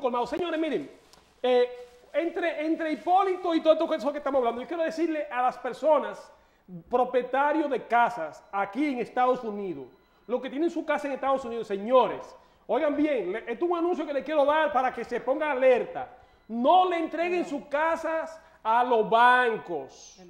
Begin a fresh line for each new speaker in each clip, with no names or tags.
Colmado. Señores, miren, eh, entre, entre Hipólito y todo esto que- estamos hablando, yo quiero decirle a las personas, propietarios de casas aquí en Estados Unidos, los que tienen su casa en Estados Unidos, señores, oigan bien, esto es un anuncio que le quiero dar para que se ponga alerta. No le entreguen sus casas a los bancos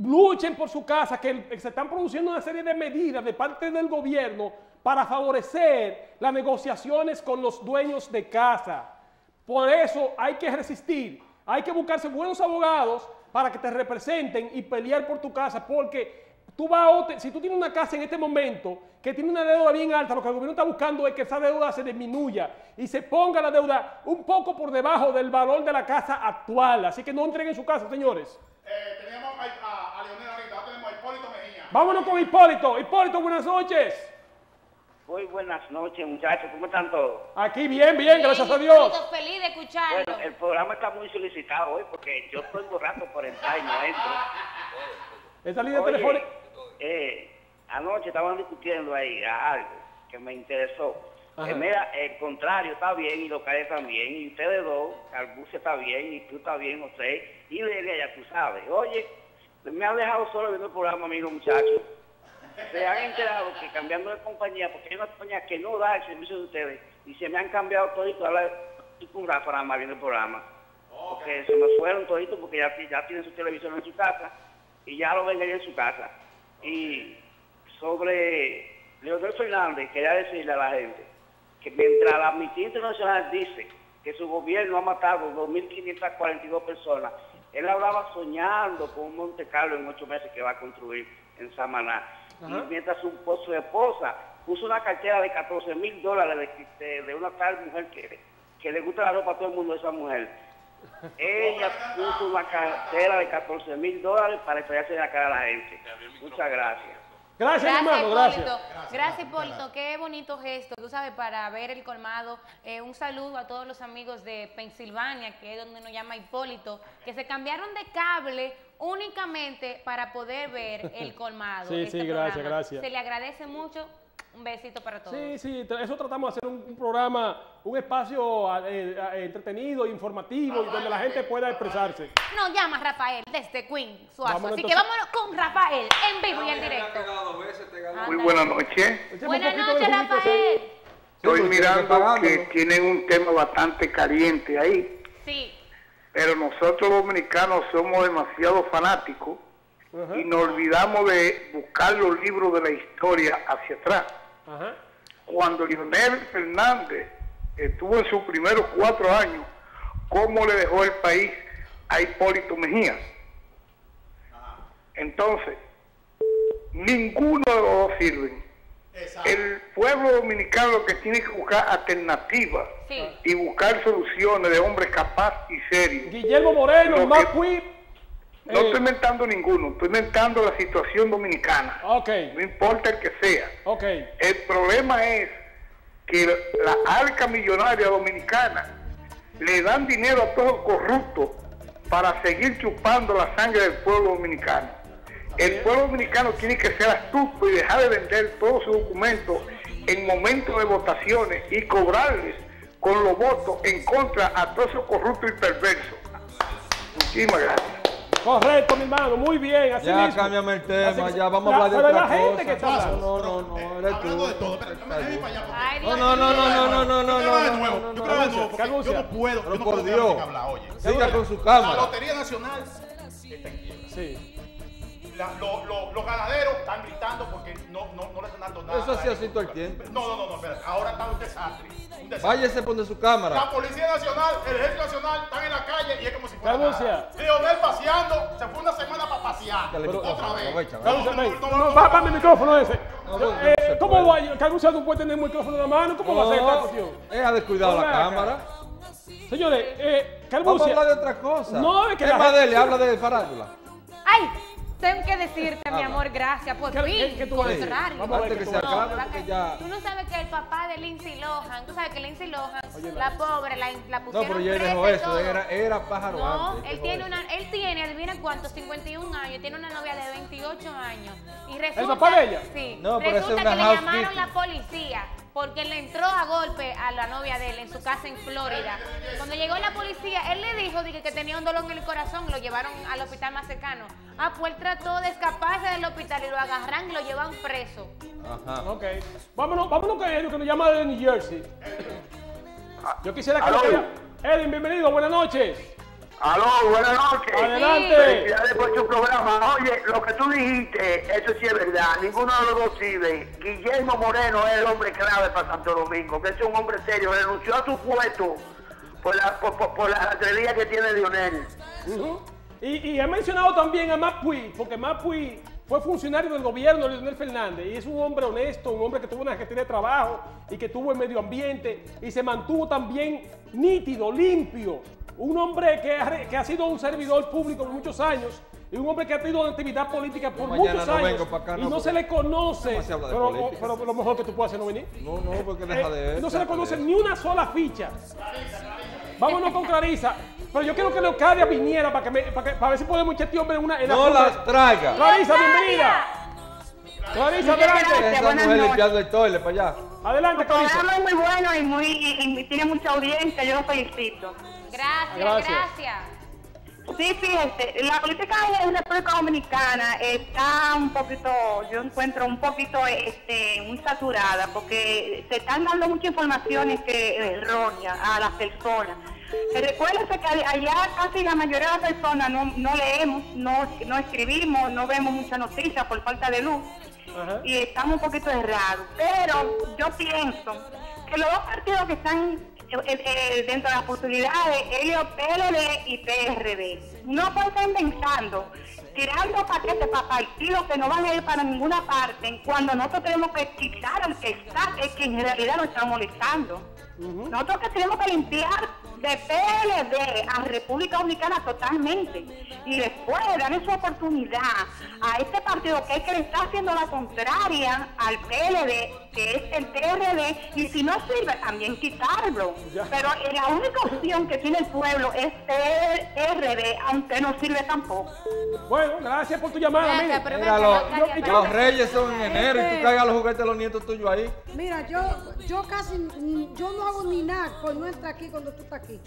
luchen por su casa, que se están produciendo una serie de medidas de parte del gobierno para favorecer las negociaciones con los dueños de casa. Por eso hay que resistir, hay que buscarse buenos abogados para que te representen y pelear por tu casa, porque tú vas a si tú tienes una casa en este momento que tiene una deuda bien alta, lo que el gobierno está buscando es que esa deuda se disminuya y se ponga la deuda un poco por debajo del valor de la casa actual. Así que no entreguen su casa, señores.
Eh, teníamos a, a, a Leonel ahorita, ahora tenemos a Hipólito Mejía.
Vámonos con Hipólito. Hipólito, buenas noches.
Muy buenas noches, muchachos. ¿Cómo están todos?
Aquí bien, bien, gracias a Dios.
Feliz de escucharlo.
Bueno, el programa está muy solicitado hoy porque yo estoy borrando por entrar y no entro.
Esta línea telefónica.
eh, anoche estaban discutiendo ahí a algo que me interesó. Eh, mira, el contrario está bien y lo cae también. Y ustedes dos, Albuce está bien y tú está bien, José. Y Delia, ya tú sabes. Oye, me han dejado solo viendo el programa, amigos muchachos. Se han enterado que cambiando de compañía, porque hay una compañía que no da el servicio de ustedes, y se me han cambiado toditos. Ahora estoy nada más viendo el programa. Porque se me fueron toditos porque ya, ya tienen su televisión en su casa y ya lo ven allá en su casa. Y sobre Leonel Fernández, quería decirle a la gente que mientras la Amnistía Internacional dice que su gobierno ha matado 2.542 personas, él hablaba soñando con un Monte Carlo en ocho meses que va a construir en Samaná. Y mientras su, su esposa puso una cartera de 14 mil dólares de, de- de una tal mujer que, que le gusta la ropa a todo el mundo, esa mujer. Ella puso una cartera de 14 mil dólares para estrellarse en la cara a la gente. Muchas gracias.
Gracias,
Gracias,
hermano,
Hipólito.
gracias.
Gracias, Hipólito. Qué bonito gesto, tú sabes, para ver el colmado. Eh, un saludo a todos los amigos de Pensilvania, que es donde nos llama Hipólito, que se cambiaron de cable únicamente para poder ver el colmado.
Sí,
este
sí, gracias,
programa.
gracias.
Se le agradece mucho. Un besito para todos.
Sí, sí, eso tratamos de hacer un, un programa, un espacio eh, eh, entretenido, informativo, y donde la gente pueda expresarse.
Nos llama Rafael desde Queen, Suazo.
Vámonos
Así que vámonos con Rafael en vivo y en directo.
Muy buenas noches.
Échame un
Buenas
poquito de
noches, Rafael.
Estoy mirando que tienen un tema bastante caliente ahí,
Sí.
Pero nosotros los dominicanos somos demasiado fanáticos y nos olvidamos de buscar los libros de la historia hacia atrás. Cuando Leonel Fernández estuvo en sus primeros cuatro años, ¿cómo le dejó el país a Hipólito Mejía? Entonces, ninguno de los dos sirven.
Exacto.
El pueblo dominicano lo que tiene que buscar alternativas
Sí.
y buscar soluciones de hombres capaz y serios.
Guillermo Moreno, Whip.
No
eh,
estoy inventando ninguno, estoy inventando la situación dominicana.
Ok,
No importa el que sea.
ok.
El problema es que la arca millonaria dominicana le dan dinero a todos los corruptos para seguir chupando la sangre del pueblo dominicano. El pueblo dominicano tiene que ser astuto y dejar de vender todos sus documentos en momentos de votaciones y cobrarles con los votos en contra a todos esos corruptos y perversos. Muchísimas gracias.
Correcto, mi hermano, muy bien. Así
Ya,
mismo.
cámbiame el
Así
tema,
que-
ya vamos
la-
a hablar de otra
la gente
cosa.
que está
No, no, no,
Eh,
eres
hablando de
tú.
todo,
No, no, no, no, no, no, no, no,
Yo de
no,
nuevo,
no,
yo
no,
hablar de
no,
nuevo, porque yo no puedo, yo
Pero
no
por
puedo hablar, oye.
Siga con su
La
cámara.
Lotería Nacional está en quiebra.
Sí.
La- lo- lo- los ganaderos están gritando porque no, no, no le están dando nada.
Eso sí
a
así todo el tiempo.
No, no, no, no, espérate. Ahora está un desastre. Un desastre.
Váyase pone su cámara.
La Policía Nacional, el Ejército Nacional están en la calle y es como si fuera
Calbucia.
nada. Leonel paseando, se fue una semana para pasear.
Dale,
Otra vez.
aprovecha,
No,
para mi micrófono ese. Eh, ¿Cómo
puede.
va? Calbucia no puede tener un micrófono en la mano. ¿Cómo va a ser esta cuestión?
ella ha descuidado la cámara.
Señores, eh,
Vamos a hablar de otra cosa.
No, es que la
más
gente-
de él? habla de farándula.
Ay, tengo que decirte, mi amor, gracias por
¿Qué-
fin.
tú
contrario.
Vamos a ver
que
tú
se
a
No,
acabe,
¿verdad
porque
que-
ya.
Tú no sabes que el papá de Lindsay Lohan, tú sabes que Lindsay Lohan,
Oye,
la pobre, la, la
No,
pusieron
pero ya
presa
dejó
y
eso.
todo.
Era, era pájaro
No,
antes,
él tiene una, él tiene, adivina cuánto, 51 años, tiene una novia de 28 años. Y resulta,
papá de ella?
Sí.
No, pero esa es
resulta
una
que le llamaron la policía porque le entró a golpe a la novia de él en su casa en Florida. Cuando llegó la policía, él le dijo dije, que tenía un dolor en el corazón y lo llevaron al hospital más cercano. Ah, pues él trató de escaparse del hospital y lo agarran y lo llevan preso.
Ajá.
Ok. Vámonos, vámonos con Edwin, que nos llama de New Jersey. Yo quisiera que lo vea. Edwin, bienvenido, buenas noches.
Aló, buenas noches.
Adelante.
Felicidades por tu programa. Oye, lo que tú dijiste, eso sí es verdad. Ninguno de los dos sirve. Guillermo Moreno es el hombre clave para Santo Domingo, que es un hombre serio. Renunció a su puesto por la, por, por- por la que tiene Lionel.
Ujú. y, y he mencionado también a Mapuy, porque Mapuy fue funcionario del gobierno de Leonel Fernández y es un hombre honesto, un hombre que tuvo una gestión de trabajo y que tuvo el medio ambiente y se mantuvo también nítido, limpio. Un hombre que ha, re- que ha sido un servidor público por muchos años y un hombre que ha tenido una actividad política por
mañana
muchos
no
años
acá,
y
no,
no
porque-
se le conoce.
¿Cómo se habla de
pero,
política?
pero lo mejor que tú puedes hacer no venir.
No, no, porque deja de
Eh,
eso.
no se le conoce ni una sola ficha. Vámonos con Clarisa. Pero yo quiero que Leocadia viniera para, que me- para, que- para ver si podemos echar este hombre en una. En la
No
junta.
las traiga.
Clarisa, bienvenida. Clarisa, adelante.
Esa mujer limpiando el toilet para allá.
Adelante, Clarisa.
programa es muy bueno y, muy, y, y tiene mucha audiencia, yo lo felicito.
Gracias,
Gracias.
gracias.
Sí, fíjate, la política en República Dominicana está un poquito, yo encuentro un poquito este, muy saturada porque se están dando muchas informaciones que erróneas a las personas. Recuérdense que allá casi la mayoría de las personas no, no leemos, no, no escribimos, no vemos muchas noticias por falta de luz
Ajá.
y estamos un poquito errados. Pero yo pienso que los dos partidos que están eh, eh, dentro de las posibilidades, ellos PLD y PRD, no pueden estar inventando, tirando paquetes para partidos que no van a ir para ninguna parte, cuando nosotros tenemos que quitar al que está, es que en realidad nos está molestando. Nosotros que tenemos que limpiar de PLD a República Dominicana totalmente. Y después darle su oportunidad a este partido que es que le está haciendo la contraria al PLD, que es el PRD, y si no sirve también quitarlo.
Ya.
Pero la única opción que tiene el pueblo es PRD, aunque no sirve tampoco.
Bueno, gracias por tu llamada.
Gracias,
mire.
pero
Mira, los,
yo-
pero-
los reyes son en enero y tú caigas los juguetes de los nietos tuyos ahí.
Mira, yo, yo casi, yo no hago ni nada por no estar aquí cuando tú estás aquí.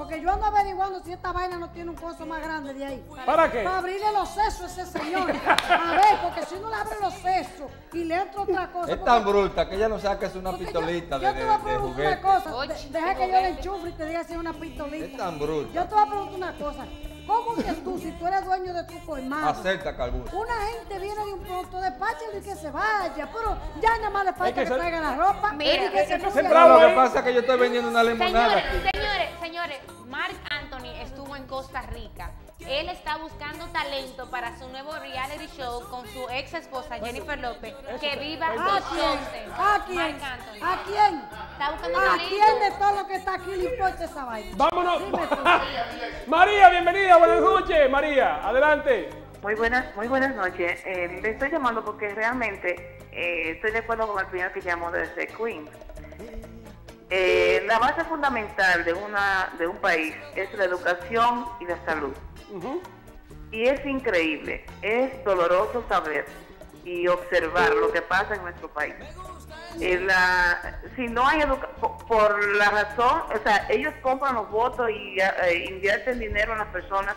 Porque yo ando averiguando si esta vaina no tiene un costo más grande de ahí.
¿Para qué?
Para abrirle los sesos a ese señor. A ver, porque si uno le abre los sesos y le entra otra cosa.
Es tan bruta que ella no saca es una
yo-
pistolita
yo,
de,
te voy a preguntar
juguete.
una cosa.
Oye,
de- deja
de
que yo le enchufre y te diga si es una pistolita.
Es tan bruta.
Yo te voy a preguntar una cosa. ¿Cómo que tú, si tú eres dueño de tu colmado,
Acepta carbón.
una gente viene de un producto de Páchalo y que se vaya, pero ya nada más le falta
Hay que
que, traiga la ropa
Mira,
y que se
que bravo,
Lo
¿eh?
que pasa es que yo estoy vendiendo una limonada
Señores,
aquí.
señores, señores, Mark Anthony estuvo en Costa Rica. Él está buscando talento para su nuevo reality show con su ex esposa Jennifer López, que viva
¿A
¿A quién? ¿A quién?
Marc Anthony.
¿A quién?
Está buscando
¿A
talento.
quién de todo lo que está aquí le importa esa vaina?
Vámonos.
Dime tú.
María, bienvenida. Buenas noches, María. Adelante.
Muy buenas, muy buenas noches. Eh, le estoy llamando porque realmente eh, estoy de acuerdo con el señor que llamó desde Queens. Eh, la base fundamental de una de un país es la educación y la salud. Y es increíble, es doloroso saber y observar lo que pasa en nuestro país. Eh, la- si no hay educación, por, la razón, o sea, ellos compran los votos y eh, invierten dinero en las personas,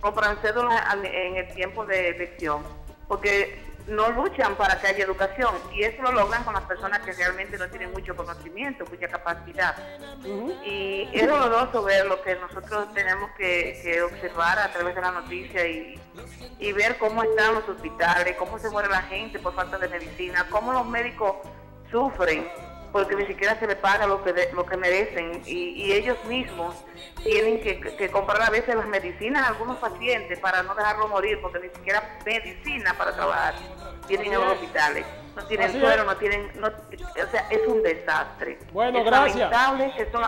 compran cédulas en el tiempo de elección, porque no luchan para que haya educación y eso lo logran con las personas que realmente no tienen mucho conocimiento, mucha capacidad. Y es doloroso ver lo que nosotros tenemos que, que observar a través de la noticia y, y ver cómo están los hospitales, cómo se muere la gente por falta de medicina, cómo los médicos sufren porque ni siquiera se les paga lo que de- lo que merecen y, y ellos mismos tienen que, que comprar a veces las medicinas a algunos pacientes para no dejarlo morir porque ni siquiera medicina para trabajar tienen en los hospitales no tienen
Así
suero
es.
no tienen no- o sea es un desastre
Bueno,
es
gracias.
lamentable que son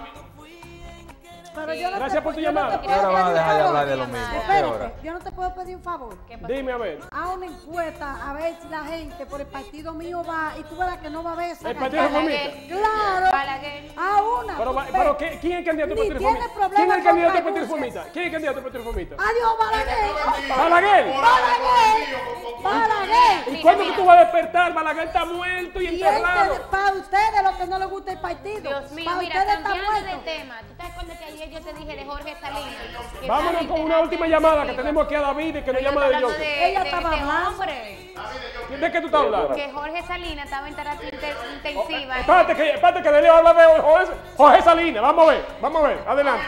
Pero
Sí.
yo no
Gracias
te,
por tu
yo
llamada.
Ahora van a dejar de hablar de lo mismo.
Espérate,
ahora?
yo no te puedo pedir un favor.
Dime a ver.
Haz una encuesta a ver si la gente por el partido mío va y tú verás que no va a esa
El partido reformista.
Claro.
Balaguer.
A una.
Pero,
tú
va-
ves.
pero ¿qué- ¿quién es el candidato
tiene
Reformista? ¿Quién es el candidato
Pacuses.
Reformista? ¿Quién es el candidato Partido Reformista?
Adiós, Balaguer.
Balaguer.
Balaguer. Balaguer.
¿Y cuándo que tú vas a despertar? Balaguer está muerto y
Y
enterrado.
este, para ustedes, los que no les gusta el partido.
Dios mío,
para
mira,
ustedes está
cambiando de
muerto.
tema. ¿Tú te acuerdas que ayer yo te dije de Jorge Salinas? que
Vámonos
estaba
con una última llamada que tenemos aquí a David que
Pero
nos
yo
llama
estoy
de
hablando
Joker.
de,
Ella
de
estaba
este
hablando.
hombre.
¿De qué tú estás hablando?
Que Jorge Salinas estaba en terapia inter- intensiva.
Espérate que, espérate que Dele habla de Jorge, Jorge Salinas. Vamos a ver, vamos a ver. Adelante.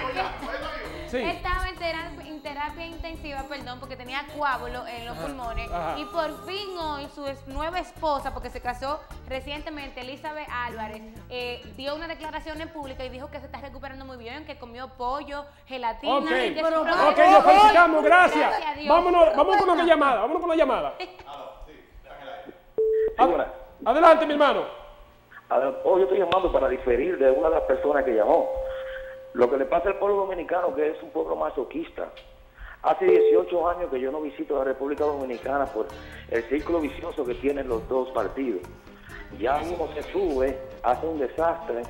Sí.
Estaba en terapia, en terapia intensiva, perdón, porque tenía coágulo en los pulmones.
ajá.
Y por fin hoy su nueva esposa, porque se casó recientemente, Elizabeth Álvarez, eh, dio una declaración en pública y dijo que se está recuperando muy bien, que comió pollo, gelatina.
Ok,
y que su
Pero
ok, nos felicitamos, gracias.
Gracias a Dios.
Vámonos, vamos con una llamada, vámonos con una llamada. Ad- Adelante, mi hermano.
Ver, oh, yo estoy llamando para diferir de una de las personas que llamó. Lo que le pasa al pueblo dominicano que es un pueblo masoquista. Hace 18 años que yo no visito la República Dominicana por el círculo vicioso que tienen los dos partidos. Ya uno se sube, hace un desastre,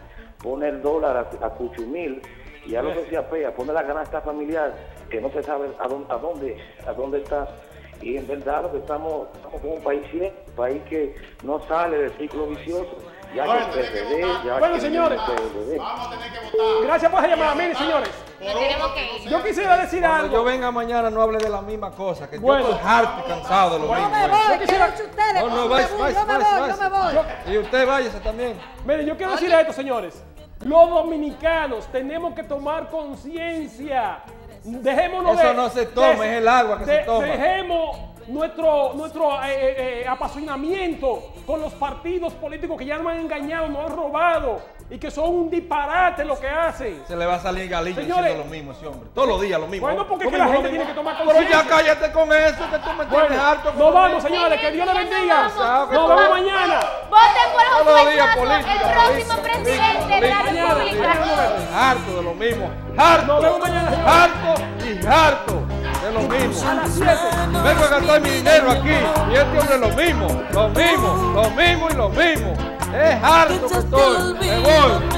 pone el dólar a, a cuchumil, y ya lo que se apea, pone la canasta familiar, que no se sabe a dónde, a dónde, a está. Y en verdad lo que estamos, estamos como un país un país que no sale del círculo vicioso. Ya que el PRD, ya
Bueno,
que
señores.
el PRD.
Vamos a tener que votar.
Gracias por esa llamada. Miren, señores,
que ir.
yo quisiera decir
Cuando yo
algo.
venga mañana no hable de la misma cosa, que
Bueno.
yo estoy harto y cansado de lo
Yo
mismo.
me
eh.
voy,
quisiera-
quédense ustedes.
No, no,
yo
vais,
me voy,
vais,
yo me
vais,
voy, yo me voy.
Y usted váyase también.
Miren, yo quiero decir esto, señores. Los dominicanos tenemos que tomar conciencia. Dejémonos
Eso
de-
no se toma,
de-
es el agua que se
de-
toma.
Dejemos nuestro, nuestro eh, eh, eh, apasionamiento con los partidos políticos que ya nos han engañado, nos han robado y que son un disparate lo que hacen.
Se le va a salir galillo
Señores.
diciendo lo mismo ese hombre. Todos los días lo mismo.
Bueno, porque es que la gente tiene que tomar
Pero ya
conciencia.
cállate con eso, que tú me tienes
Bueno,
harto. con
nos vamos, señores. Que Dios les bendiga. Nos vemos mañana.
Voten por
Todos los
Josué
días
Suazo, el
política,
próximo
política,
presidente de la
política,
República.
política. Harto de lo mismo. Harto. Harto y harto de lo mismo.
A las 7.
Vengo a gastar mi dinero aquí y este hombre lo mismo, lo mismo, lo mismo y lo mismo. Es harto que estoy. Me voy.